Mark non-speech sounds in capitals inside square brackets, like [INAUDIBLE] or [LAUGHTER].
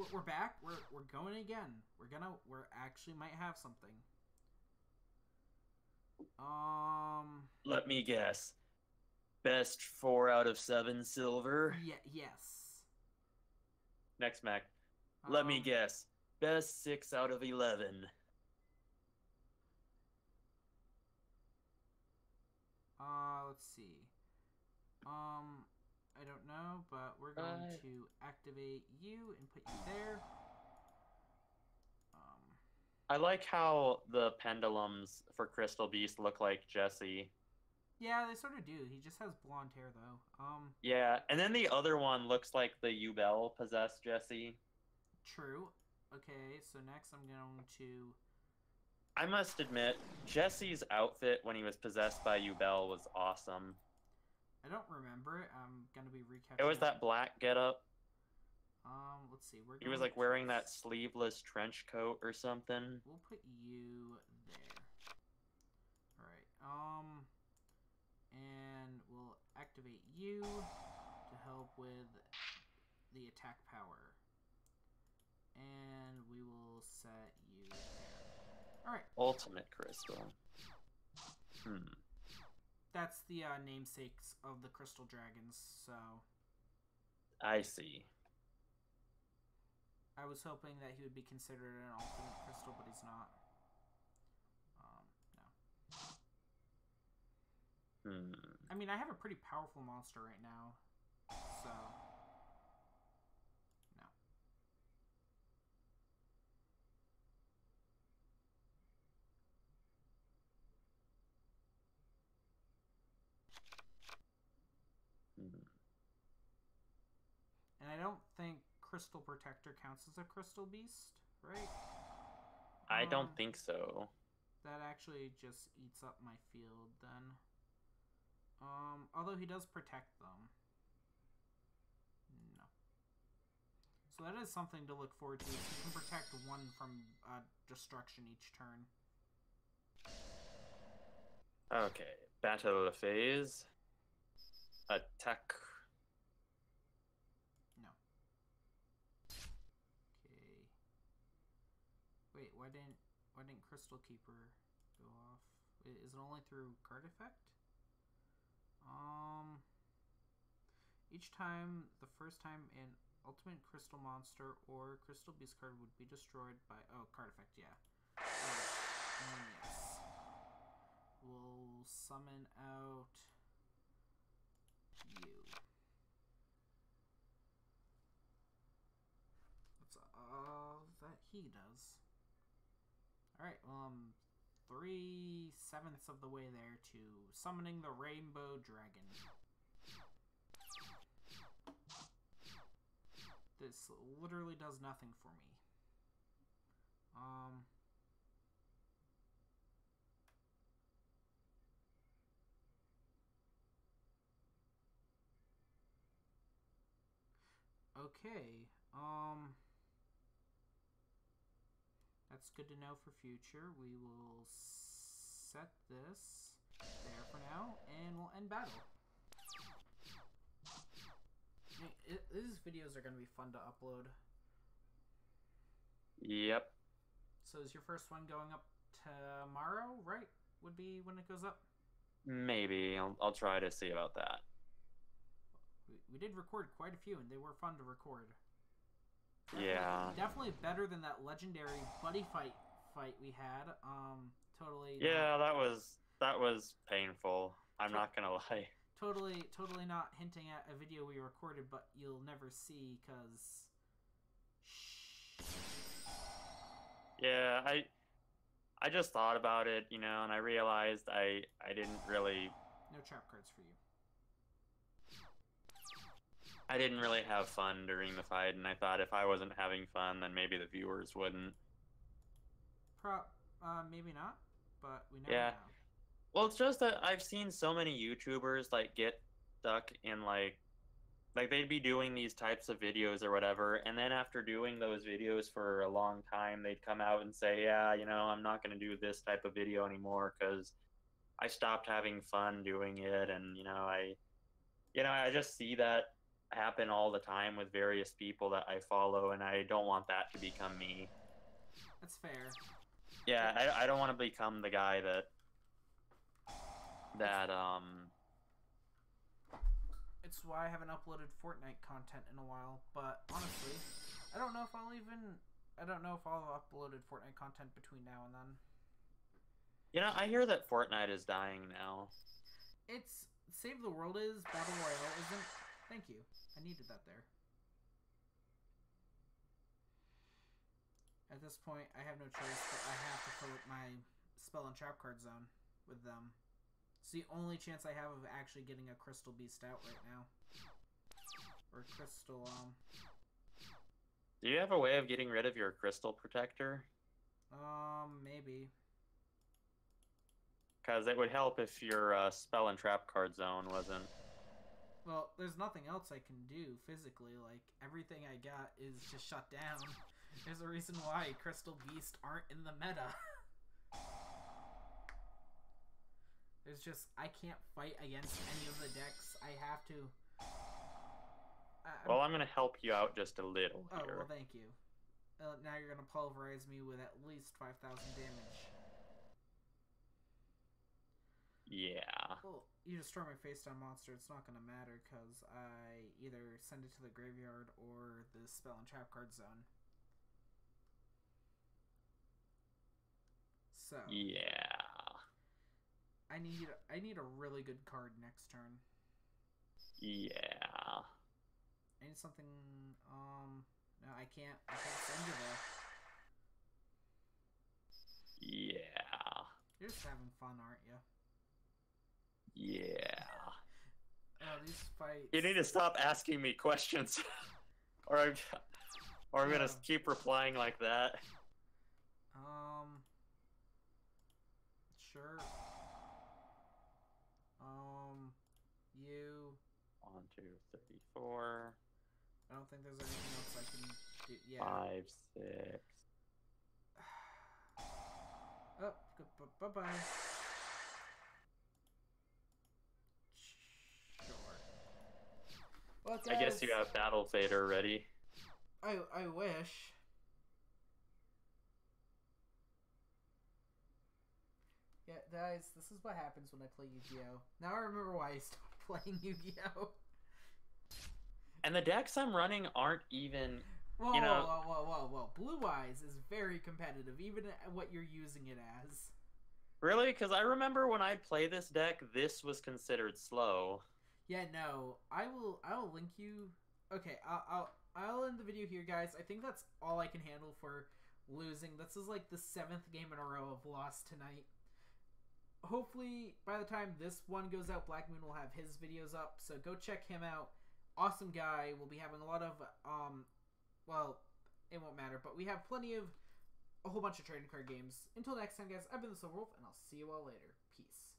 we're, we're back. We're we're going again. We're gonna we're actually might have something. Um. Let me guess. Best four out of seven silver. Yeah. Yes. Next Mac. Let me Um, guess. Best six out of eleven. Uh, let's see. Um, I don't know, but we're going Uh, to activate you and put you there. Um, I like how the pendulums for Crystal Beast look like Jesse. yeah, they sort of do. He just has blonde hair though. Um, Yeah, and then the other one looks like the Yubel possessed Jesse. true. Okay, so next I'm going to. I must admit, Jesse's outfit when he was possessed by Yubel was awesome. I don't remember it. I'm gonna be recapping. It was that black getup. Um, let's see. We're He was like wearing to- that sleeveless trench coat or something. We'll put you there. All right. Um, and we'll activate you to help with the attack power. And we will set you there. All right. Ultimate crystal. Hmm. That's the uh, namesakes of the crystal dragons. So I see. I was hoping that he would be considered an ultimate crystal, but he's not. Um, no. Hmm. I mean, I have a pretty powerful monster right now, so I don't think Crystal Protector counts as a Crystal Beast, right? I don't Um, think so. That actually just eats up my field then. Um, although he does protect them. No. So that is something to look forward to. He can protect one from uh, destruction each turn. Okay. Battle phase. Attack. No. Okay. Wait, why didn't why didn't Crystal Keeper go off? Is it only through card effect? Um. Each time, the first time an ultimate crystal monster or crystal beast card would be destroyed by oh card effect yeah. Then yes. We'll summon out you. That's all that he does. Alright, um, three sevenths of the way there to summoning the Rainbow Dragon. This literally does nothing for me. Um. Okay. Um. That's good to know for future. We will set this there for now, and we'll end battle. I mean, it, these videos are going to be fun to upload. Yep. So is your first one going up tomorrow, right? Would be when it goes up? Maybe. I'll, I'll try to see about that. We, we did record quite a few, and they were fun to record. Yeah. Definitely better than that legendary buddy fight fight we had. Um, totally. Yeah, that was that was painful. I'm not gonna lie. [LAUGHS] totally, totally not hinting at a video we recorded, but you'll never see because. Shh. Yeah, I I just thought about it, you know, and I realized I I didn't really No trap cards for you. I didn't really have fun during the fight, and I thought if I wasn't having fun, then maybe the viewers wouldn't. Pro, uh, maybe not, but we never Yeah. know. Well, it's just that I've seen so many YouTubers like get stuck in like like they'd be doing these types of videos or whatever, and then after doing those videos for a long time, they'd come out and say, "Yeah, you know, I'm not going to do this type of video anymore because I stopped having fun doing it." And you know, I, you know, I just see that happen all the time with various people that I follow, and I don't want that to become me. That's fair. Yeah, I, I don't want to become the guy that that um It's why I haven't uploaded Fortnite content in a while. But honestly, I don't know if I'll even. I don't know if I'll have uploaded Fortnite content between now and then. you know I hear that Fortnite is dying now. It's Save the World is Battle Royale isn't. Thank you. I needed that there. At this point, I have no choice, but I have to fill up my spell and trap card zone with them. It's the only chance I have of actually getting a Crystal Beast out right now. Or Crystal, um, Do you have a way of getting rid of your crystal protector? um, maybe. Because it would help if your uh, spell and trap card zone wasn't. Well, there's nothing else I can do physically. Like, everything I got is just shut down. [LAUGHS] There's a reason why Crystal Beast aren't in the meta. [LAUGHS] There's just, I can't fight against any of the decks. I have to. I, I'm- Well, I'm gonna help you out just a little oh, here. well, thank you. Uh, now you're gonna pulverize me with at least 5,000 damage. Yeah. Well, you destroy my face down monster, it's not gonna matter because I either send it to the graveyard or the spell and trap card zone. So Yeah. I need I need a really good card next turn. Yeah. I need something. Um, no, I can't. I can't send you there. Yeah. You're just having fun, aren't you? Yeah. Oh, these fights. You need to stop asking me questions, [LAUGHS] or I'm, or I'm gonna keep replying like that. Um. Sure. Um. You. One, two, three, four, I don't think there's anything else I can do. Yeah. five, six. [SIGHS] Oh, bye bye. Sure. I guess you have Battle Fader ready. I I wish. Yeah, guys, this is what happens when I play Yu-Gi-Oh. Now I remember why I stopped [LAUGHS] playing Yu-Gi-Oh. And the decks I'm running aren't even. Whoa, You know- whoa, whoa, whoa, whoa! Blue Eyes is very competitive, even what you're using it as. Really? Because I remember when I play this deck, this was considered slow. Yeah, no, I will. I will link you. Okay, I'll, I'll I'll end the video here, guys. I think that's all I can handle for losing. This is like the seventh game in a row of loss tonight. Hopefully, by the time this one goes out, Black Moon will have his videos up. So go check him out. Awesome guy. We'll be having a lot of um, well, it won't matter, but we have plenty of a whole bunch of trading card games. Until next time, guys. I've been the Silver Wolf, and I'll see you all later. Peace.